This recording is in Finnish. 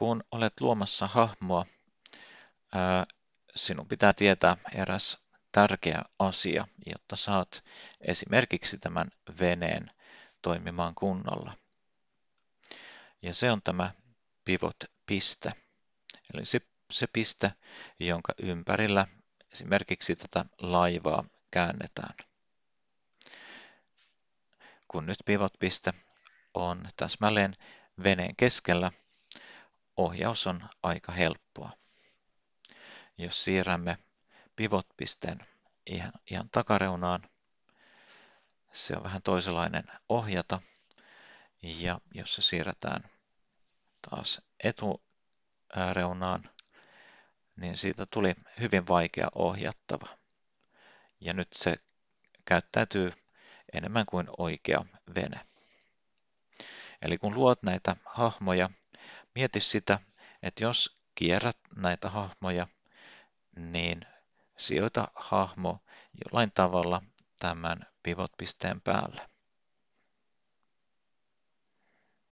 Kun olet luomassa hahmoa, sinun pitää tietää eräs tärkeä asia, jotta saat esimerkiksi tämän veneen toimimaan kunnolla. Ja se on tämä pivot-piste, eli se, se piste, jonka ympärillä esimerkiksi tätä laivaa käännetään. Kun nyt pivot-piste on täsmälleen veneen keskellä, ohjaus on aika helppoa. Jos siirrämme pivot-pisteen ihan, ihan takareunaan, se on vähän toisenlainen ohjata. Ja jos se siirretään taas etureunaan, niin siitä tuli hyvin vaikea ohjattava. Ja nyt se käyttäytyy enemmän kuin oikea vene. Eli kun luot näitä hahmoja, mieti sitä, että jos kierrät näitä hahmoja, niin sijoita hahmo jollain tavalla tämän pivot-pisteen päälle.